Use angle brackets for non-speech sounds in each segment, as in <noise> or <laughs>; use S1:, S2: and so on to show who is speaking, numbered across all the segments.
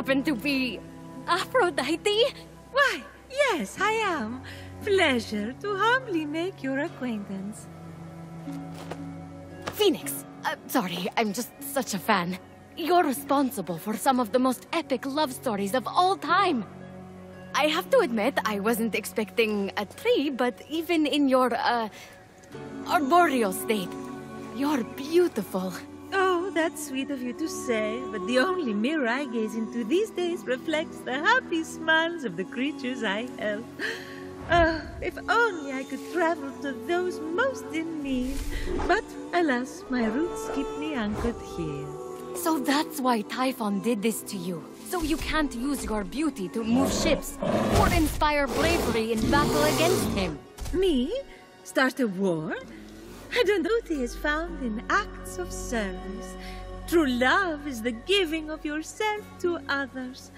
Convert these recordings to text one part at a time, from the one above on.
S1: happen to be Aphrodite?
S2: Why, yes, I am. Pleasure to humbly make your acquaintance.
S1: Fenyx. Uh, sorry, I'm just such a fan. You're responsible for some of the most epic love stories of all time. I have to admit, I wasn't expecting a tree, but even in your, uh, arboreal state, you're beautiful.
S2: Oh, that's sweet of you to say, but the only mirror I gaze into these days reflects the happy smiles of the creatures I help. Ah, if only I could travel to those most in need. But alas, my roots keep me anchored here.
S1: So that's why Typhon did this to you. So you can't use your beauty to move ships or inspire bravery in battle against him.
S2: Me? Start a war? I don't doubt is found in acts of service. True love is the giving of yourself to others.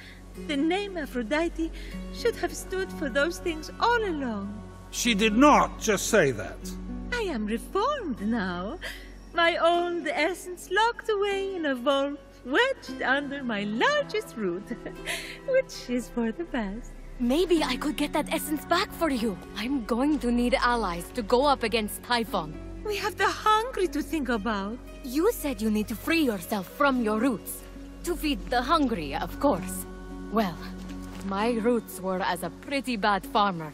S2: The name Aphrodite should have stood for those things all along.
S3: She did not just say that.
S2: I am reformed now. My old essence locked away in a vault wedged under my largest root, <laughs> which is for the best.
S1: Maybe I could get that essence back for you. I'm going to need allies to go up against Typhon.
S2: We have the hungry to think about.
S1: You said you need to free yourself from your roots. To feed the hungry, of course. Well, my roots were as a pretty bad farmer,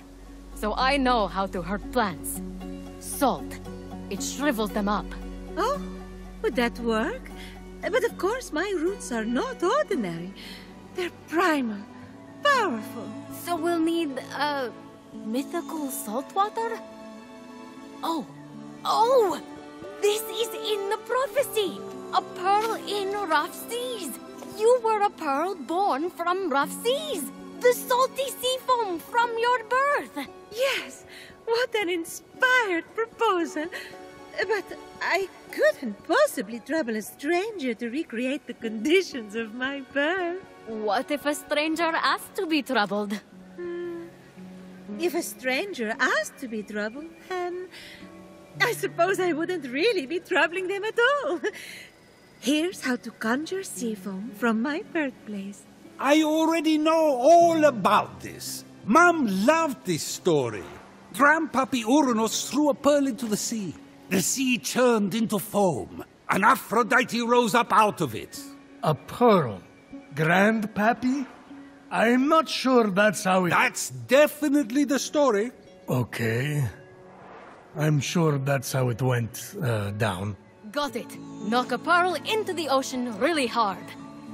S1: so I know how to hurt plants. Salt. It shrivels them up.
S2: Oh, would that work? But of course, my roots are not ordinary. They're primal, powerful.
S1: So we'll need, uh, mythical salt water? Oh, oh! This is in the prophecy! A pearl in rough seas! You were a pearl born from rough seas! The salty sea foam from your birth!
S2: Yes, what an inspired proposal! But I couldn't possibly trouble a stranger to recreate the conditions of my birth.
S1: What if a stranger asked to be troubled?
S2: Hmm. If a stranger asked to be troubled, then I suppose I wouldn't really be troubling them at all. <laughs> Here's how to conjure sea foam from my birthplace.
S3: I already know all about this. Mom loved this story. Grandpappy Uranus threw a pearl into the sea. The sea churned into foam, and Aphrodite rose up out of it.
S4: A pearl? Grandpappy? I'm not sure that's how it...
S3: That's definitely the story.
S4: Okay. I'm sure that's how it went uh, down.
S1: Got it. Knock a pearl into the ocean really hard.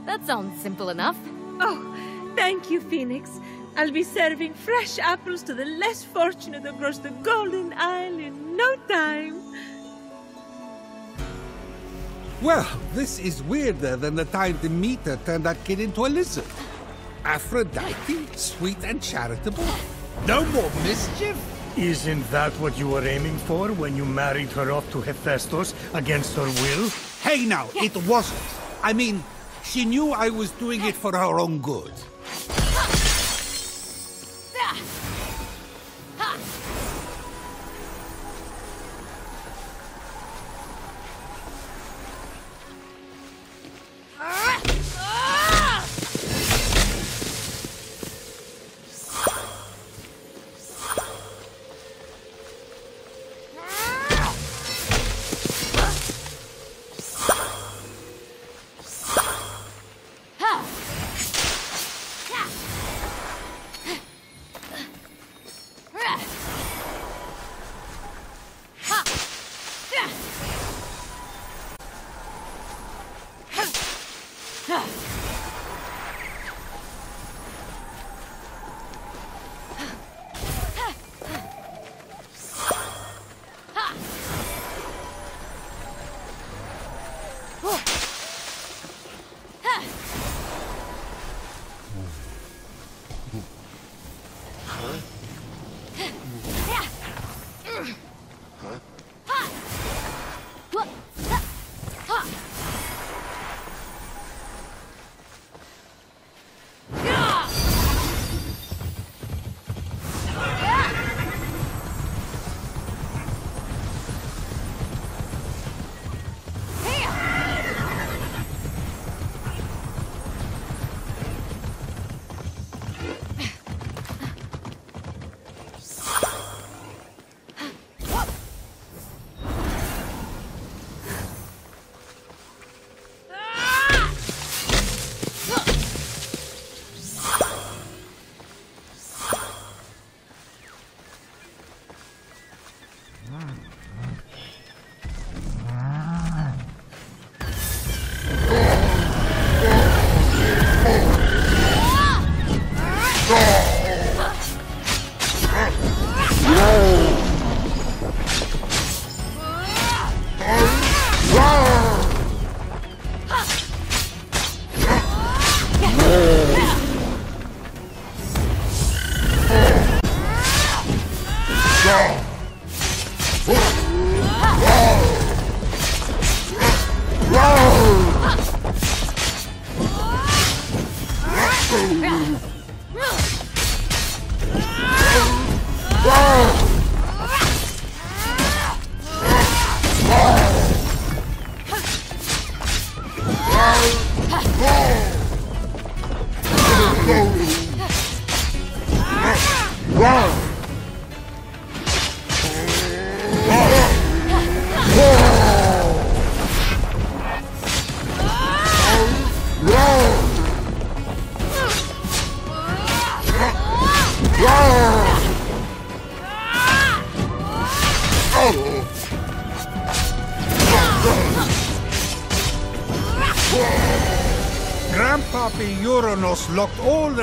S1: That sounds simple enough.
S2: Oh, thank you, Fenyx. I'll be serving fresh apples to the less fortunate across the Golden Isle in no time.
S3: Well, this is weirder than the time Demeter turned that kid into a lizard. Aphrodite, sweet and charitable. No more mischief.
S4: Isn't that what you were aiming for when you married her off to Hephaestus against her will?
S3: Hey now, it wasn't. I mean, she knew I was doing it for her own good.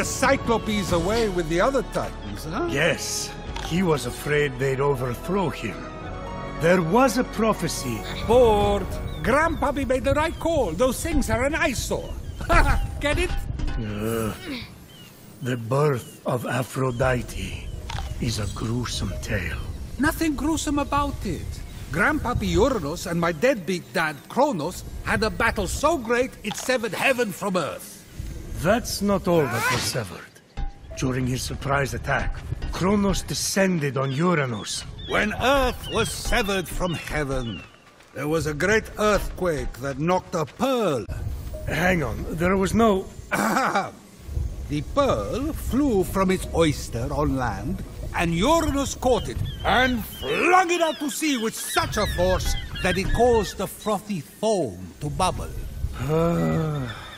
S3: The Cyclopes away with the other Titans, huh?
S4: Yes, he was afraid they'd overthrow him. There was a prophecy.
S3: Bored. Grandpappy made the right call. Those things are an eyesore. <laughs> Get it?
S4: Uh, the birth of Aphrodite is a gruesome tale.
S3: Nothing gruesome about it. Grandpappy Uranus and my deadbeat dad Kronos had a battle so great it severed heaven from earth.
S4: That's not all that was severed. During his surprise attack, Kronos descended on Uranus.
S3: When earth was severed from heaven, there was a great earthquake that knocked a pearl.
S4: Hang on, there was no...
S3: Ah, the pearl flew from its oyster on land, and Uranus caught it and flung it out to sea with such a force that it caused the frothy foam to bubble. Ah.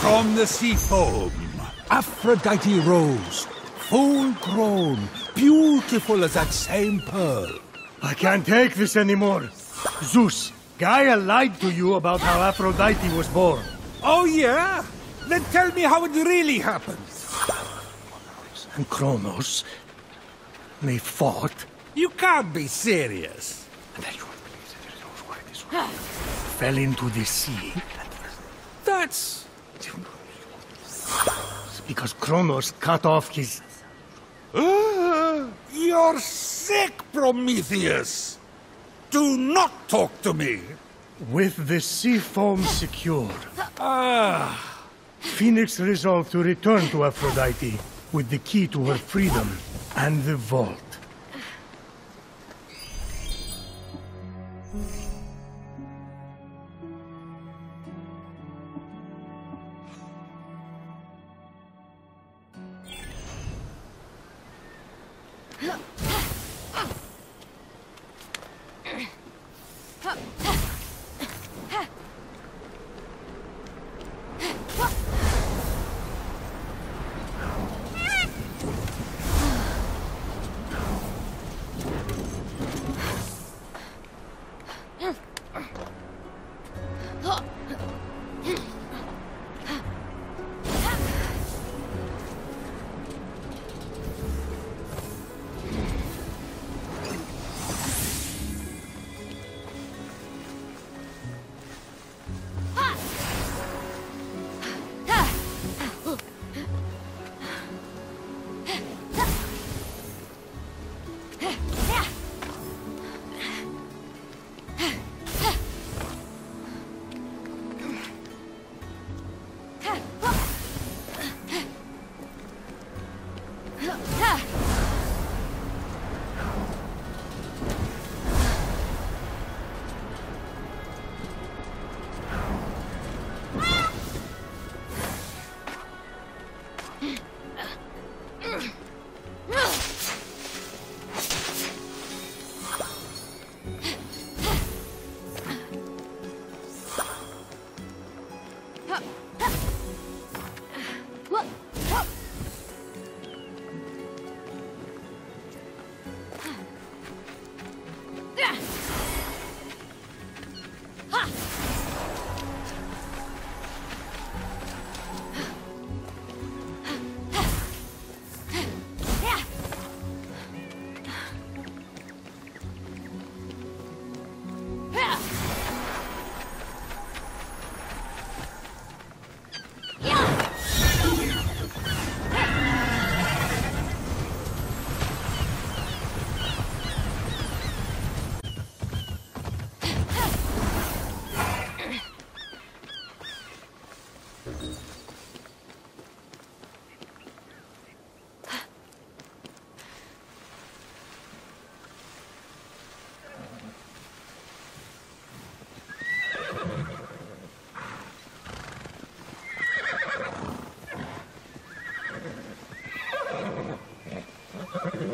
S3: From the sea foam, Aphrodite rose, full grown, beautiful as that same pearl.
S4: I can't take this anymore. Zeus, Gaia lied to you about how Aphrodite was born.
S3: Oh, yeah? Then tell me how it really happened.
S4: And Kronos, they fought.
S3: You can't be serious.
S4: Fell into the sea.
S3: That's...
S4: Because Kronos cut off his...
S3: You're sick, Prometheus! Do not talk to me!
S4: With the sea foam secured,
S3: Ah,
S4: Fenyx resolved to return to Aphrodite with the key to her freedom and the vault.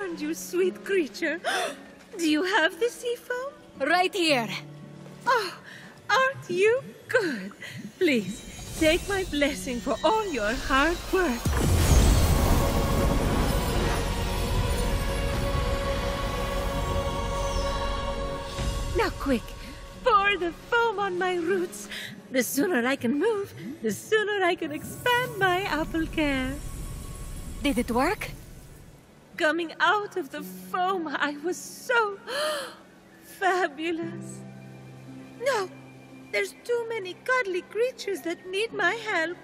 S2: And you sweet creature. Do you have the sea foam?
S1: Right here.
S2: Oh, aren't you good? Please, take my blessing for all your hard work. Now quick, pour the foam on my roots. The sooner I can move, the sooner I can expand my apple care.
S1: Did it work?
S2: Coming out of the foam, I was so <gasps> fabulous. No, there's too many cuddly creatures that need my help.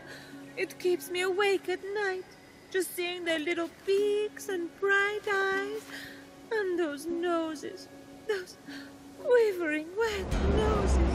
S2: It keeps me awake at night, just seeing their little beaks and bright eyes, and those noses, those quivering wet noses.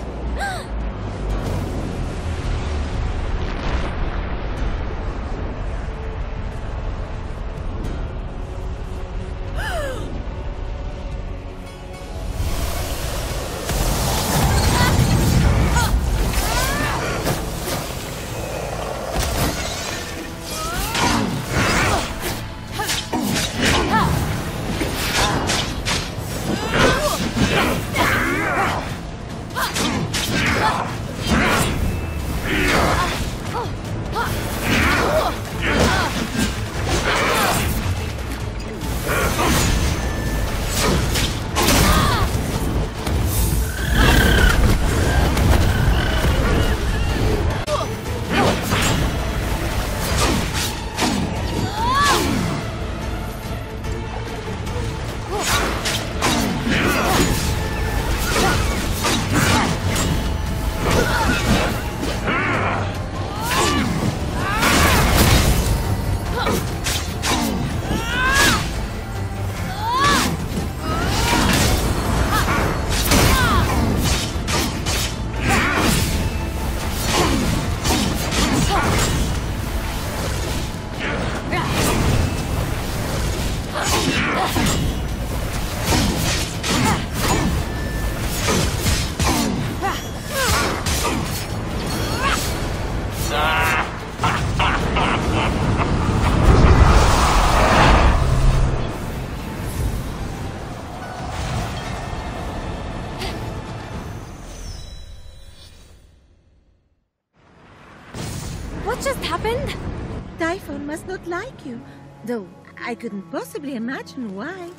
S2: Not like you, though I couldn't possibly imagine why.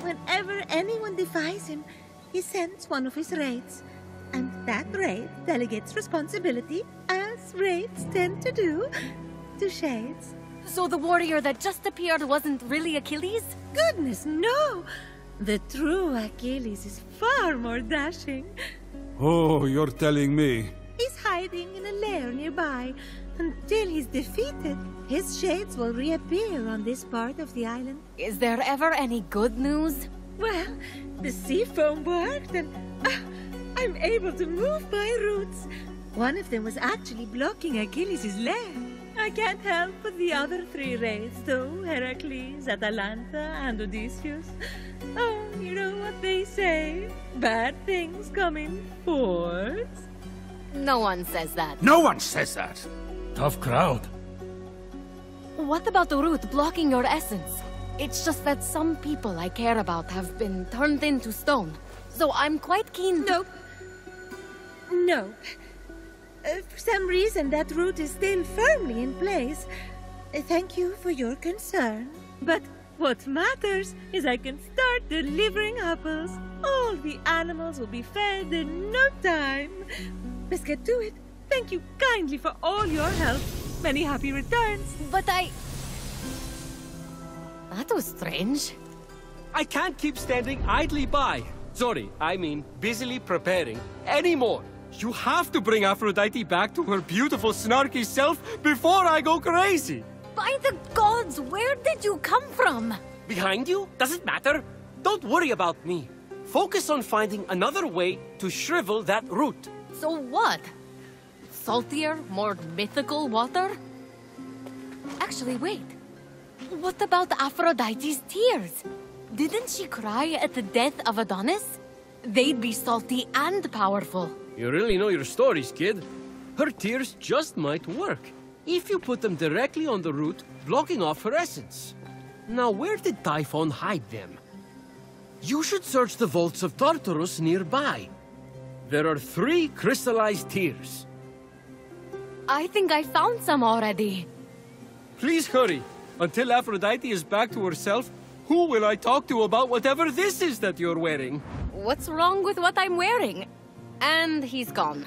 S2: Whenever anyone defies him, he sends one of his wraiths. And that wraith delegates responsibility, as wraiths tend to do, to Shades.
S1: So the warrior that just appeared wasn't really Achilles?
S2: Goodness, no! The true Achilles is far more dashing.
S3: Oh, you're telling me.
S2: He's hiding in a lair nearby. Until he's defeated, his shades will reappear on this part of the island.
S1: Is there ever any good news?
S2: Well, the sea foam worked and ah, I'm able to move my roots. One of them was actually blocking Achilles' lair. I can't help but the other three wraiths, though Heracles, Atalanta, and Odysseus. Oh, you know what they say? Bad things come in fours.
S1: No one says that.
S3: No one says that.
S4: Tough crowd.
S1: What about the root blocking your essence? It's just that some people I care about have been turned into stone. So I'm quite keen to...
S2: Nope. Nope. Uh, for some reason, that root is still firmly in place. Uh, thank you for your concern. But what matters is I can start delivering apples. All the animals will be fed in no time. Let's get to it. Thank you kindly for all your help. Many happy returns.
S1: But I... That was strange.
S5: I can't keep standing idly by. Sorry, I mean busily preparing anymore. You have to bring Aphrodite back to her beautiful, snarky self before I go crazy.
S1: By the gods, where did you come from?
S5: Behind you? Does it matter? Don't worry about me. Focus on finding another way to shrivel that root.
S1: So what? Saltier, more mythical water? Actually, wait. What about Aphrodite's tears? Didn't she cry at the death of Adonis? They'd be salty and powerful.
S5: You really know your stories, kid. Her tears just might work if you put them directly on the root, blocking off her essence. Now, where did Typhon hide them? You should search the vaults of Tartarus nearby. There are three crystallized tears.
S1: I think I found some already.
S5: Please hurry. Until Aphrodite is back to herself, who will I talk to about whatever this is that you're wearing?
S1: What's wrong with what I'm wearing? And he's gone.